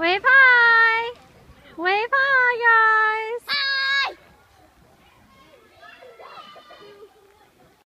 wave hi, wave hi, y'all.